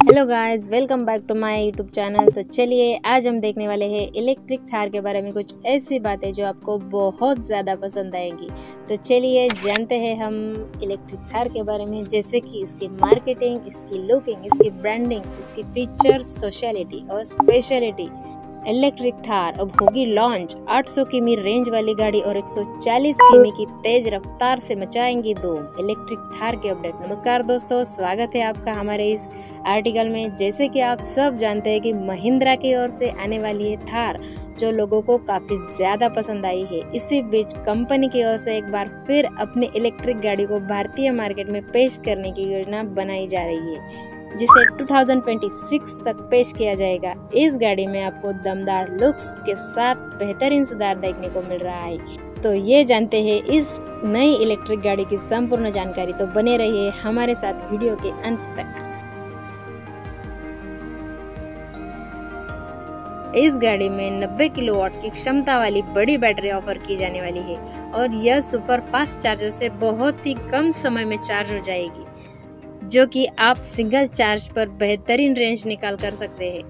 Hello guys welcome back to my YouTube channel तो चलिए, आज हम देखने वाले हैं इलेक्ट्रिक थार के बारे में कुछ ऐसी बातें जो आपको बहुत ज़्यादा पसंद आएँगी। तो चलिए, जानते हैं हम इलेक्ट्रिक थार के बारे में, जैसे कि इसकी मार्केटिंग इसकी लुकिंग इसकी ब्रांडिंग इसकी फीचर्स सोशलिटी और स्पेशलिटी इलेक्ट्रिक थार अब होगी लॉन्च 800 किमी रेंज वाली गाड़ी और 140 किमी की तेज रफ्तार से मचाएँगी दो इलेक्ट्रिक थार के अपडेट नमस्कार दोस्तों, स्वागत है आपका हमारे इस आर्टिकल में। जैसे कि आप सब जानते हैं कि महिंद्रा की ओर से आने वाली है थार, जो लोगों को काफ़ी ज़्यादा पसंद आई है, इसी बीच कंपनी की ओर से एक बार फिर अपनी इलेक्ट्रिक गाड़ी को भारतीय मार्केट में पेश करने की योजना बनाई जा रही है। जिसे 2026 तक पेश किया जाएगा। इस गाड़ी में आपको दमदार लुक्स के साथ बेहतरीन सुधार देखने को मिल रहा है। तो ये जानते हैं, इस नई इलेक्ट्रिक गाड़ी की संपूर्ण जानकारी। तो बने रहिए हमारे साथ वीडियो के अंत तक। इस गाड़ी में 90 किलोवाट की क्षमता वाली बड़ी बैटरी ऑफ़र की जाने वाली है और यह सुपर फास्ट चार्जर से बहुत ही कम समय में चार्ज हो जाएगी। जो कि आप सिंगल चार्ज पर बेहतरीन रेंज निकाल कर सकते हैं।